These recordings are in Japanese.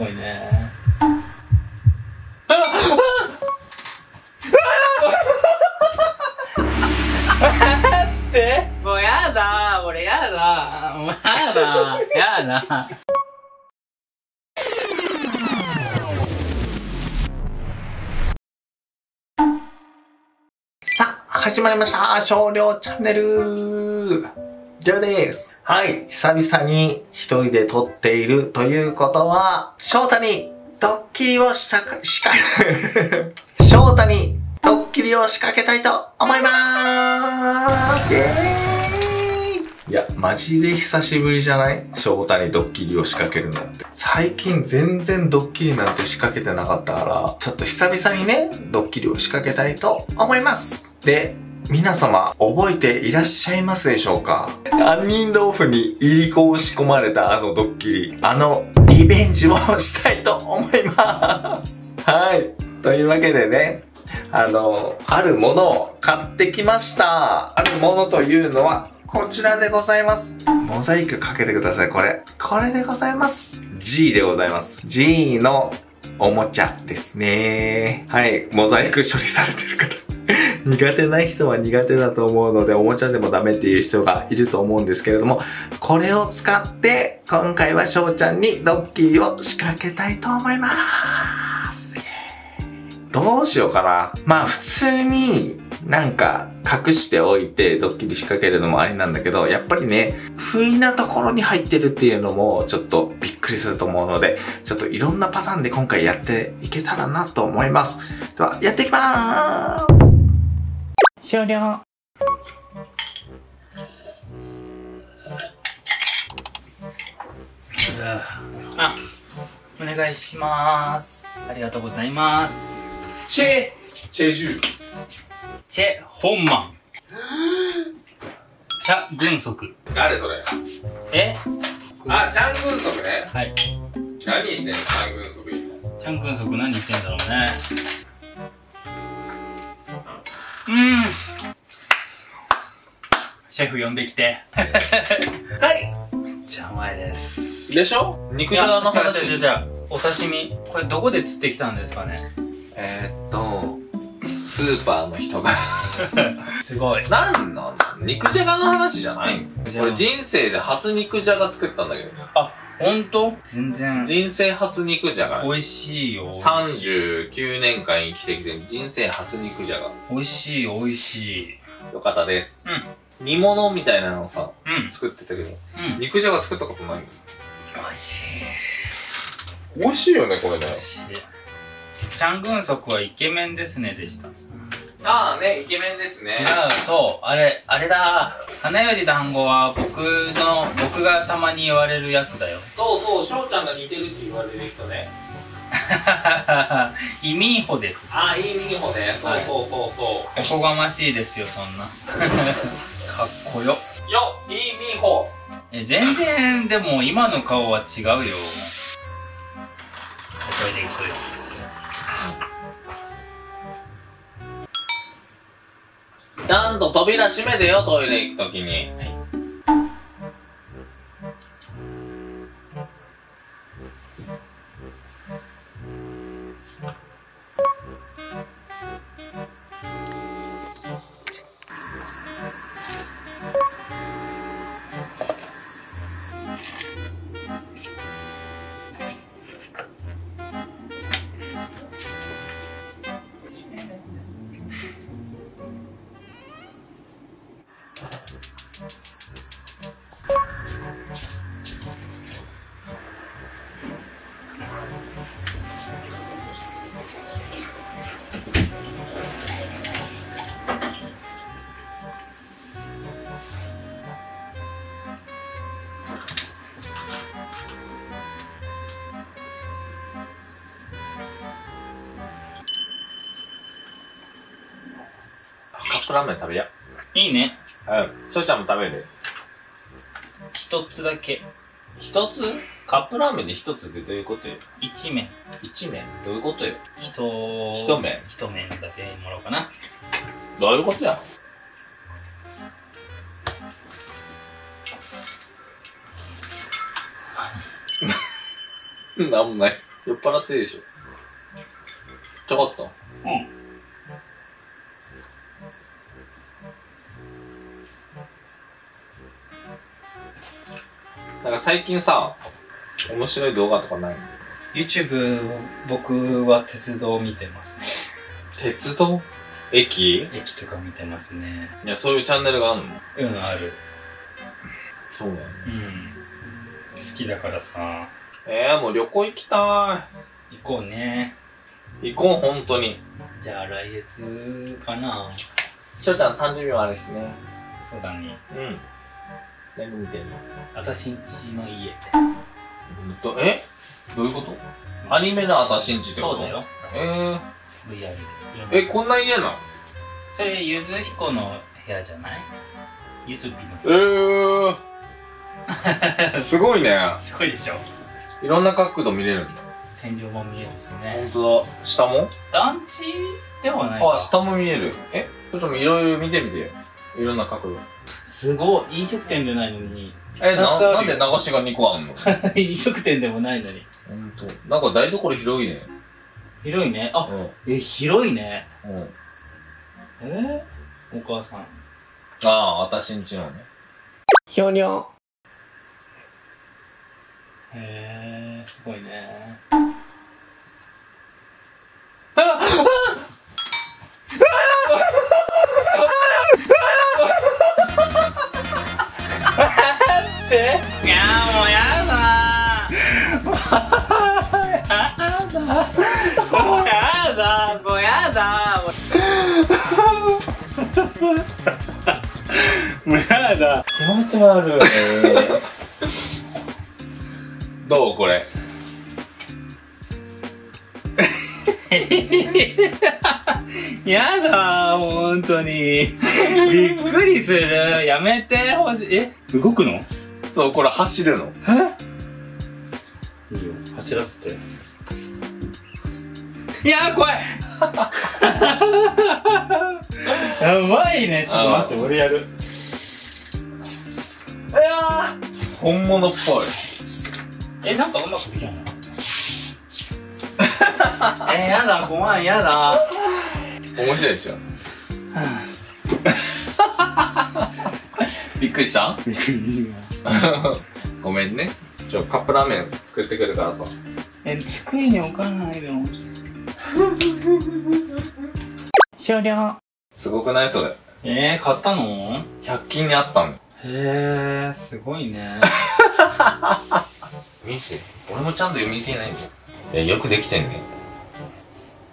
ごいね。ってもうやだ俺やだもうやだやださあ、始まりました少量チャンネルりょうです。はい、久々に一人で撮っているということは、翔太にドッキリをしたか、しか、翔太にドッキリを仕掛けたいと思いまーすイエーイいや、マジで久しぶりじゃない？翔太にドッキリを仕掛けるのって。最近全然ドッキリなんて仕掛けてなかったから、ちょっと久々にね、ドッキリを仕掛けたいと思います。で、皆様、覚えていらっしゃいますでしょうか？杏仁豆腐に入り子を仕込まれたあのドッキリ、あのリベンジをしたいと思います。はい。というわけでね、あの、あるものを買ってきました。あるものというのは、こちらでございます。モザイクかけてください、これ。これでございます。G でございます。G のおもちゃですね。はい。モザイク処理されてるから。苦手な人は苦手だと思うので、おもちゃでもダメっていう人がいると思うんですけれども、これを使って、今回は翔ちゃんにドッキリを仕掛けたいと思います。イエーどうしようかな。まあ普通になんか隠しておいてドッキリ仕掛けるのもありなんだけど、やっぱりね、不意なところに入ってるっていうのもちょっとびっくりすると思うので、ちょっといろんなパターンで今回やっていけたらなと思います。では、やっていきまーす終了。あお願いします。ありがとうございます。チェ。チェジュチェ・ホンマンチャ・グンソク。誰それ？え？あ、チャングンソクね。はい。何してんの？チャングンソク。今。チャン・グンソク何してんだろうねうん。シェフ呼んできて。はい。じゃあ前です。でしょ？肉じゃがの話じゃじゃお刺身。これどこで釣ってきたんですかね？えー、っと、スーパーの人が。すごい。なんなん肉じゃがの話じゃないじゃが俺人生で初肉じゃが作ったんだけど。あ本当？全然。人生初肉じゃが。美味しいよ。39年間生きてきて人生初肉じゃが。美味しい美味しい。よかったです。うん。煮物みたいなのをさ、うん。作ってたけど、うん。肉じゃが作ったことない美味しい。美味しいよね、これね。美。味しい。チャン・グンソクはイケメンですねでしたああね、イケメンですね。違うそう。あれあれだ。花より団子は僕の僕がたまに言われるやつだよ。そうそう、翔ちゃんが似てるって言われる人ね。イミーホです。ああ、いいミニホね。そうはいそうそう。そおこがましいですよそんな。かっこよ。う。よいいミニホ。え全然でも今の顔は違うよ。トイレ行くよちゃんと扉閉めてよ、トイレ行くときに。はいプラーメン食べや。いいねうん。翔ちゃんも食べる？一つだけ一つ？カップラーメンで一つってどういうことよ？一麺一麺どういうことよ？一一麺一麺だけもらおうかなどういうことや？なんもない。酔っ払ってるでしょ。ちょこっと。うん。なんか最近さ、面白い動画とかない？YouTube 僕は鉄道を見てますね。鉄道？駅？駅とか見てますね。いや、そういうチャンネルがあるの？うん、ある。そうだよね。うん。好きだからさ、えー、もう旅行行きた行こうね。い。行こう、本当に。じゃあ来月かな。しょうちゃん誕生日もあるしね。そうだね。うん。何見てんの私んちの家。どえ？どういうこと？アニメのあたしんちってこと？そうだ。よ。えー、VR で。え、こんな家なの？それ、ゆずひこの部屋じゃない？ゆずぴの。えー。すごいね。すごいでしょいろんな角度見れるんだ。天井も見えるしね。本当だ。下も？団地ではないか。あ、下も見える。え？ちょっといろいろ見てみて。いろんな角度。すごい。飲食店じゃないのに。え、な、なんで流しが2個あんの？飲食店でもないのに。ほんと。なんか台所広いね。広いね。あ、うん。え、広いね。うん。え？お母さん。ああ、あたしんちのね。ひょにょ。へえ、すごいね。って。いやもうやだ。もうやだ。もうやだ。もうやだ。気持ち悪い。どうこれ？やだ本当に。びっくりする。やめてほしい。え動くの？そう、これ走るの。いいよ走らせて。いやー怖い。やばいねちょっと待って俺やる。いや本物っぽい。ーえなんかうまくできないの？えやだ怖いやだ。面白いでしょ。びっくりした？ごめんね。ちょ、カップラーメン作ってくるからさ。え机に置かないでほしい終了すごくないそれ？えー、買ったの？100均にあったの。へえすごいね 見せて。俺もちゃんと読み切れないんだよ。いや、よくできてんね。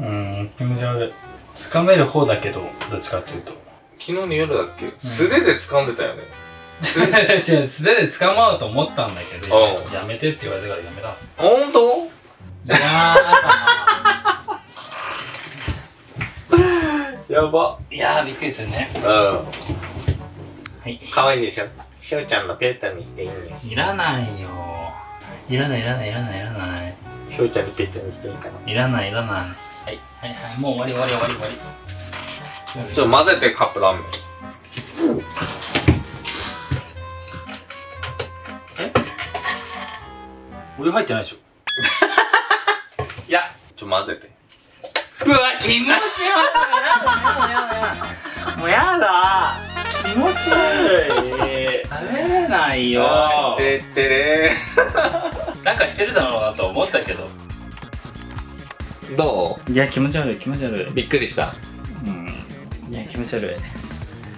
うん気持ち悪い掴める方だけどどっちかっていうと昨日の夜だっけ？素手で掴んでたよね。素手で掴まうと思ったんだけどうん。やめてって言われたからやめた。ほんといややば。ーいやーびっくりするね。うん。はい。かわいいでしょ？しょうちゃんのペットにしていいね。いらないよ。いらないいらないいらないいらない。しょうちゃんにペットにしていいかな。いらないいらない。はい。はいはいもう終わり終わり終わり終わりちょっと混ぜてカップラーメン。俺入ってないでしょ。いや、ちょ、混ぜて。うわ気持ち悪い。もうやだ。気持ち悪い。食べれないよ。てってれ なんかしてるだろうなと思ったけど。ー。どいや気持ち悪い気持ち悪い。うびっくりした。気持ち悪い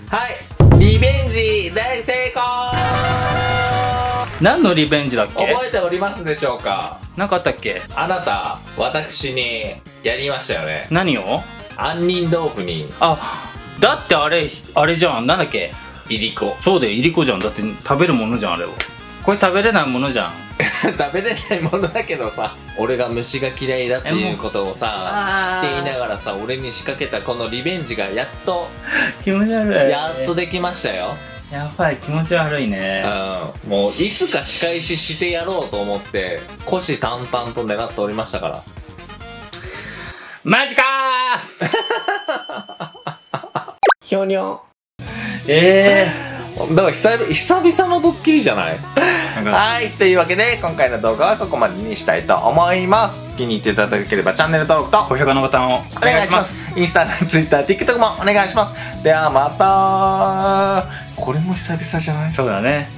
はい。リベンジ大成功。何のリベンジだっけ？覚えておりますでしょうか？なんかあったっけ？あなた、私にやりましたよね。何を？杏仁豆腐に。あだってあれあれじゃん。なんだっけ？いりこ。そうだよいりこじゃん。だって食べるものじゃんあれを。これ食べれないものじゃん。食べれないものだけどさ俺が虫が嫌いだっていうことをさ知っていながらさ俺に仕掛けたこのリベンジがやっと気持ち悪い。やっとできましたよ、やばい気持ち悪いね。うん、もういつか仕返ししてやろうと思って虎視眈々と願っておりましたから。マジか ひょにょ。ーええだから久々久々のドッキリじゃない？はい。というわけで、今回の動画はここまでにしたいと思います。気に入っていただければチャンネル登録と高評価のボタンをおお願願いしますす。インスタ、ツイッター、TikTok もお願いします。ではまたこれも久々じゃない？そうだね